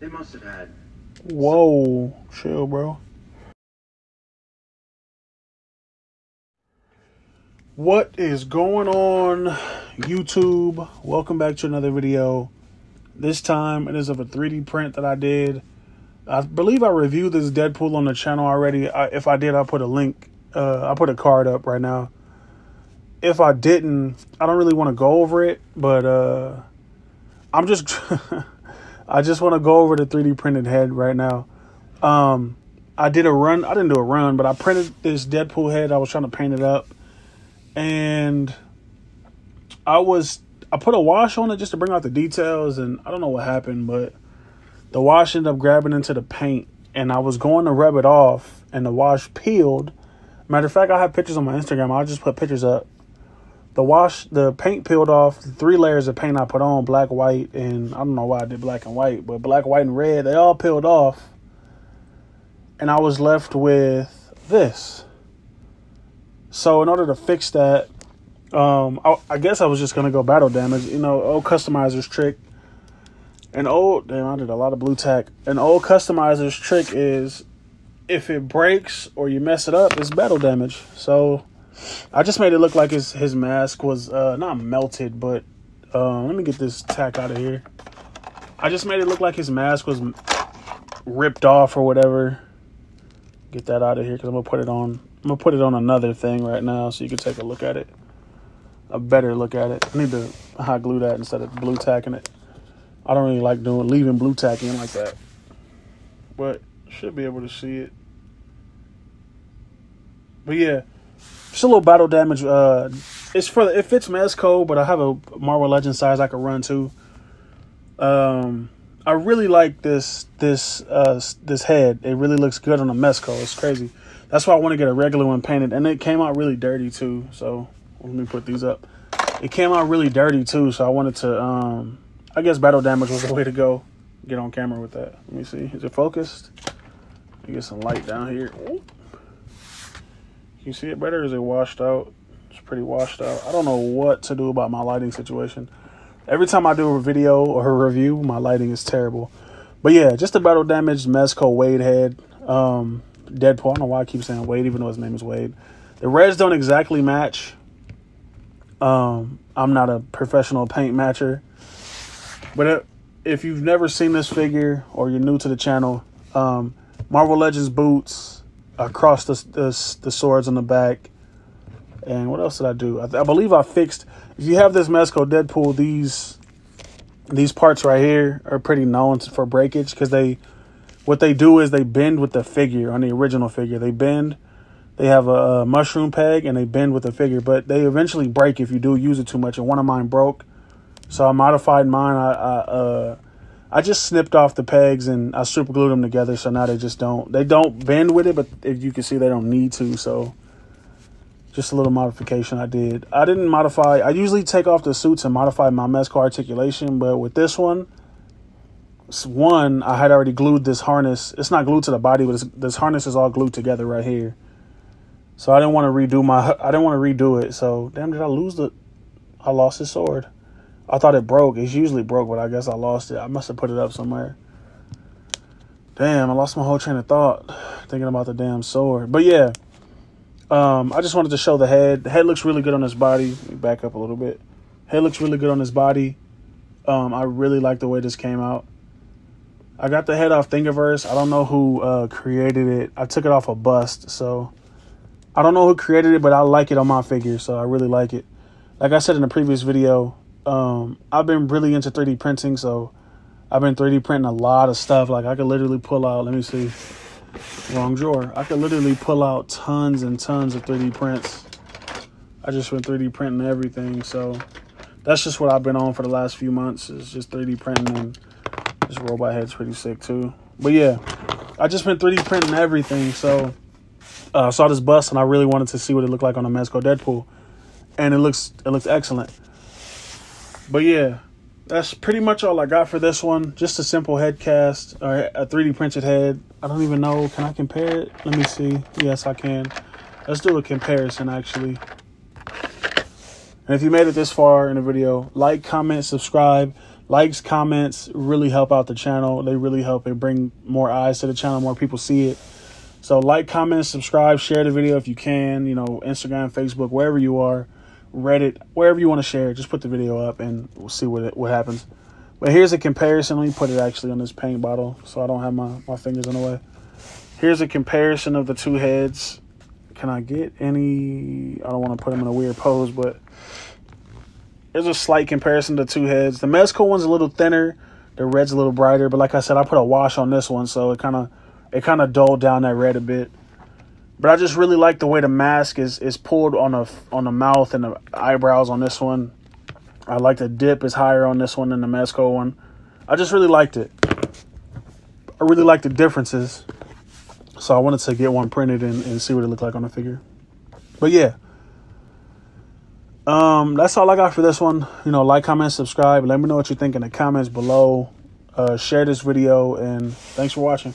They must have had. Whoa, chill, bro. What is going on, YouTube? Welcome back to another video. This time it is of a 3D print that I did. I believe I reviewed this Deadpool on the channel already. I, if I did, I'll put a link. Uh, I'll put a card up right now. If I didn't, I don't really want to go over it, but uh, I'm just I just want to go over the 3D printed head right now. Um, I did a run. I didn't do a run, but I printed this Deadpool head. I was trying to paint it up, and I was I put a wash on it just to bring out the details, and I don't know what happened, but the wash ended up grabbing into the paint, and I was going to rub it off, and the wash peeled. Matter of fact, I have pictures on my Instagram. I'll just put pictures up the wash the paint peeled off. The three layers of paint i put on black white and i don't know why i did black and white but black white and red they all peeled off. And i was left with this. So in order to fix that um i, I guess i was just gonna go battle damage. You know old customizer's trick. An old damn i did a lot of blue tack. An old customizer's trick is if it breaks or you mess it up it's battle damage. So I just made it look like his his mask was uh, not melted, but uh, let me get this tack out of here. I just made it look like his mask was ripped off or whatever. Get that out of here because I'm gonna put it on. I'm gonna put it on another thing right now so you can take a look at it. A better look at it. I need to hot glue that instead of blue tacking it. I don't really like doing leaving blue tacking like that, but should be able to see it. But yeah. Just a little battle damage. Uh, it's for it fits Mezco, but I have a Marvel Legend size I could run too. Um, I really like this this uh this head. It really looks good on a Mezco. It's crazy. That's why I want to get a regular one painted, and it came out really dirty too. So let me put these up. It came out really dirty too, so I wanted to. Um, I guess battle damage was the way to go. Get on camera with that. Let me see. Is it focused? Let me get some light down here. You see it better? Is it washed out? It's pretty washed out. I don't know what to do about my lighting situation. Every time I do a video or a review, my lighting is terrible. But yeah, just a battle damaged Mezco Wade head. Um, Deadpool. I don't know why I keep saying Wade, even though his name is Wade. The reds don't exactly match. Um, I'm not a professional paint matcher. But if you've never seen this figure or you're new to the channel, um, Marvel Legends boots, across the, the, the swords on the back. And what else did I do? I, I, believe I fixed. If you have this Mezco Deadpool, these these parts right here are pretty known for breakage because they what they do is they bend with the figure on the original figure. They bend. They have a, a mushroom peg and they bend with the figure, but they eventually break if you do use it too much. And one of mine broke, so I modified mine. I, I uh, I just snipped off the pegs and I super glued them together, so now they just don't they don't bend with it, but if you can see, they don't need to. So just a little modification I did. I didn't modify. I usually take off the suits and modify my Mezco articulation, but with this one, one I had already glued this harness. It's not glued to the body, but this harness is all glued together right here. So I didn't want to redo my. I didn't want to redo it. So damn, did I lose the? I lost his sword. I thought it broke. It's usually broke, but I guess I lost it. I must have put it up somewhere. Damn, I lost my whole train of thought thinking about the damn sword. But yeah, um, I just wanted to show the head. The head looks really good on his body. back up a little bit. Head looks really good on his body. Um, I really like the way this came out. I got the head off Thingiverse. I don't know who uh, created it. I took it off a bust, so I don't know who created it, but I like it on my figure, so I really like it. Like I said in the previous video, um, I've been really into 3D printing, so I've been 3D printing a lot of stuff. Like I could literally pull out, let me see, wrong drawer. I could literally pull out tons and tons of 3D prints. I just been 3D printing everything, so that's just what I've been on for the last few months. Is just 3D printing and this robot head's pretty sick too. But yeah, I just been 3D printing everything, so uh, I saw this bust and I really wanted to see what it looked like on a Mezco Deadpool, and it looks it looks excellent. But yeah, that's pretty much all I got for this one. Just a simple head cast or a 3D printed head. I don't even know. Can I compare it? Let me see. Yes, I can. Let's do a comparison actually. And if you made it this far in the video, like, comment, subscribe. likes, comments really help out the channel. They really help it bring more eyes to the channel, more people see it. So like, comment, subscribe, share the video if you can. You know, Instagram, Facebook, wherever you are, Reddit, wherever you want to share. Just put the video up and we'll see what it, what happens. But here's a comparison. Let me put it actually on this paint bottle so I don't have my, my fingers in the way. Here's a comparison of the two heads. Can I get any? I don't want to put them in a weird pose, but there's a slight comparison to two heads. The Mezco one's a little thinner. The red's a little brighter, but like I said, I put a wash on this one, so it kind of it kind of dulled down that red a bit. But I just really like the way the mask is is pulled on the on the mouth and the eyebrows on this one. I like the dip is higher on this one than the Mezco one. I just really liked it. I really like the differences. So I wanted to get one printed and, and see what it looked like on the figure. But yeah. Um, that's all I got for this one. You know, like, comment, subscribe. Let me know what you think in the comments below. Uh, share this video and thanks for watching.